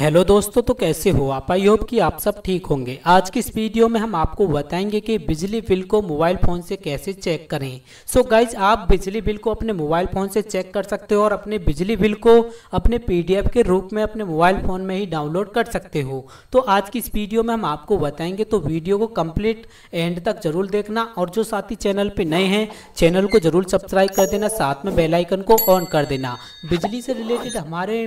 Hello दोस्तों तो कैसे हो आप? आई होप कि आप सब ठीक होंगे। आज की इस वीडियो में हम आपको बताएँगे कि बिजली बिल को मोबाइल फ़ोन से कैसे चेक करें। सो so गाइज़ आप बिजली बिल को अपने मोबाइल फ़ोन से चेक कर सकते हो और अपने बिजली बिल को अपने पीडीएफ के रूप में अपने मोबाइल फ़ोन में ही डाउनलोड कर सकते हो। तो आज की इस वीडियो में हम आपको बताएँगे तो वीडियो को कंप्लीट एंड तक ज़रूर देखना और जो साथी चैनल पर नए हैं, चैनल को ज़रूर सब्सक्राइब कर देना, साथ में बेलाइकन को ऑन कर देना। बिजली से रिलेटेड हमारे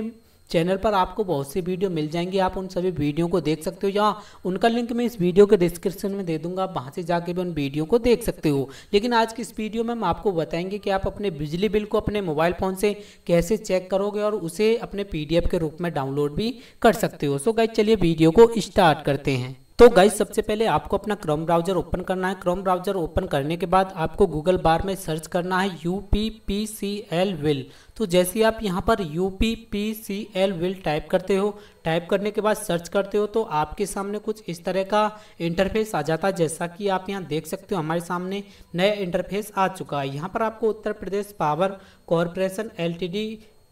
चैनल पर आपको बहुत सी वीडियो मिल जाएँगी। आप उन सभी वीडियो को देख सकते हो। या उनका लिंक मैं इस वीडियो के डिस्क्रिप्शन में दे दूँगा। आप वहाँ से जाके भी उन वीडियो को देख सकते हो। लेकिन आज की इस वीडियो में हम आपको बताएँगे कि आप अपने बिजली बिल को अपने मोबाइल फ़ोन से कैसे चेक करोगे और उसे अपने पीडीएफ के रूप में डाउनलोड भी कर सकते हो। सो गाइज़ चलिए वीडियो को स्टार्ट करते हैं। तो गाइज़ सबसे पहले आपको अपना क्रोम ब्राउज़र ओपन करना है। क्रोम ब्राउज़र ओपन करने के बाद आपको गूगल बार में सर्च करना है U P P C L bill तो जैसे आप यहाँ पर U P P C L bill type करते हो टाइप करने के बाद सर्च करते हो तो आपके सामने कुछ इस तरह का इंटरफेस आ जाता है, जैसा कि आप यहाँ देख सकते हो हमारे सामने नया इंटरफेस आ चुका है। यहाँ पर आपको Uttar Pradesh power corporation L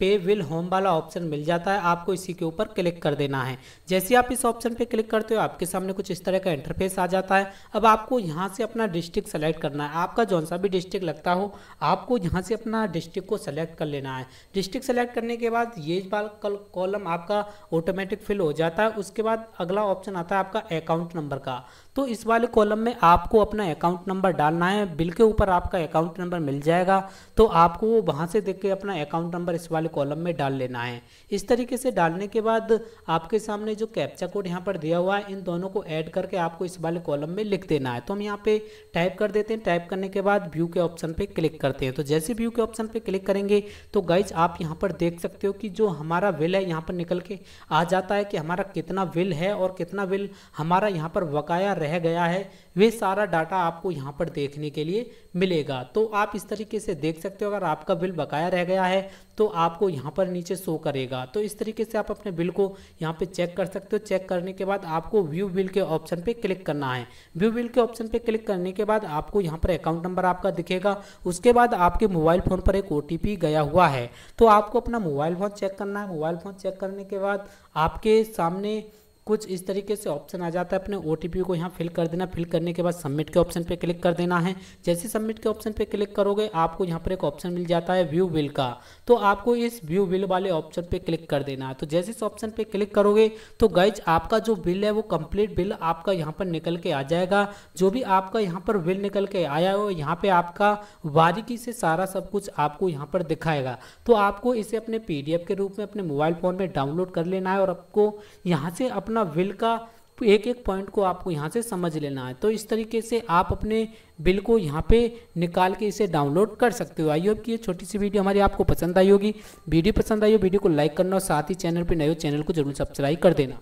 pay bill home वाला ऑप्शन मिल जाता है, आपको इसी के ऊपर क्लिक कर देना है। जैसे आप इस ऑप्शन पे क्लिक करते हो, आपके सामने कुछ इस तरह का इंटरफेस आ जाता है। अब आपको यहाँ से अपना डिस्ट्रिक्ट सेलेक्ट करना है। आपका जौन सा भी डिस्ट्रिक्ट लगता हो, आपको यहाँ से अपना डिस्ट्रिक्ट को सेलेक्ट कर लेना है। डिस्ट्रिक्ट सेलेक्ट करने के बाद ये कॉलम आपका ऑटोमेटिक फिल हो जाता है। उसके बाद अगला ऑप्शन आता है आपका अकाउंट नंबर का। तो इस वाले कॉलम में आपको अपना अकाउंट नंबर डालना है। बिल के ऊपर आपका अकाउंट नंबर मिल जाएगा। तो आपको वहाँ से देख के अपना अकाउंट नंबर इस वाले कॉलम में डाल लेना है। इस तरीके से डालने के बाद आपके सामने जो कैप्चा कोड यहाँ पर दिया हुआ है, इन दोनों को ऐड करके आपको इस वाले कॉलम में लिख देना है। तो हम यहाँ पे टाइप कर देते हैं। टाइप करने के बाद व्यू के ऑप्शन पे क्लिक करते हैं। तो जैसे व्यू के ऑप्शन पे क्लिक करेंगे तो गाइज़ आप यहाँ पर देख सकते हो कि जो हमारा विल है यहाँ पर निकल के आ जाता है कि हमारा कितना विल है और कितना बिल हमारा यहाँ पर बकाया रह गया है। वे सारा डाटा आपको यहाँ पर देखने के लिए मिलेगा। तो आप इस तरीके से देख सकते हो, अगर आपका बिल बकाया रह गया है तो आपको यहाँ पर नीचे शो करेगा। तो इस तरीके से आप अपने बिल को यहाँ पे चेक कर सकते हो। चेक करने के बाद आपको व्यू बिल के ऑप्शन पे क्लिक करना है। व्यू बिल के ऑप्शन पे क्लिक करने के बाद आपको यहाँ पर अकाउंट नंबर आपका दिखेगा। उसके बाद आपके मोबाइल फ़ोन पर एक ओटीपी गया हुआ है। तो आपको अपना मोबाइल फ़ोन चेक करना है। मोबाइल फ़ोन चेक करने के बाद आपके सामने कुछ इस तरीके से ऑप्शन आ जाता है, अपने ओटीपी को यहाँ फिल कर देना। फिल करने के बाद सबमिट के ऑप्शन पे क्लिक कर देना है। जैसे सबमिट के ऑप्शन पे क्लिक करोगे, आपको यहाँ पर एक ऑप्शन मिल जाता है व्यू बिल का। तो आपको इस व्यू बिल वाले ऑप्शन पे क्लिक कर देना है। तो जैसे इस ऑप्शन पे क्लिक करोगे तो गाइज़ आपका जो बिल है वो कंप्लीट बिल आपका यहाँ पर निकल के आ जाएगा। जो भी आपका यहाँ पर बिल निकल के आया हो यहाँ पर आपका बारीकी से सारा सब कुछ आपको यहाँ पर दिखाएगा। तो आपको इसे अपने पीडीएफ के रूप में, अपने मोबाइल फ़ोन में डाउनलोड कर लेना है और आपको यहाँ से अपना अपना बिल का एक एक पॉइंट को आपको यहाँ से समझ लेना है। तो इस तरीके से आप अपने बिल को यहाँ पे निकाल के इसे डाउनलोड कर सकते हो। आई होप कि ये छोटी सी वीडियो हमारी आपको पसंद आई होगी। वीडियो पसंद आई हो, वीडियो को लाइक करना और साथ ही चैनल पर नए हो, चैनल को ज़रूर सब्सक्राइब कर देना।